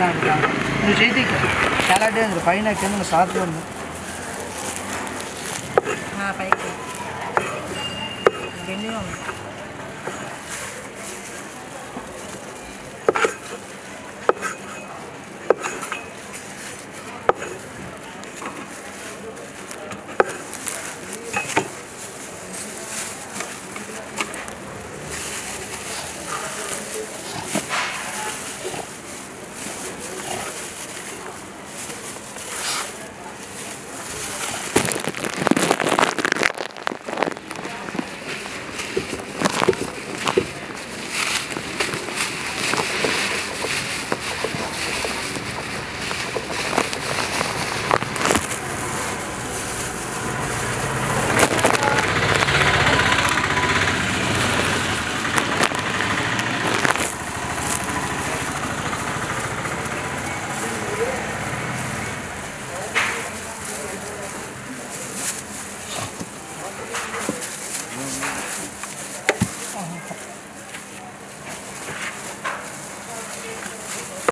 దాని నువ్వు చేతికి చాలా డేంజర్ పైన కింద సాధు ఉంది పైకి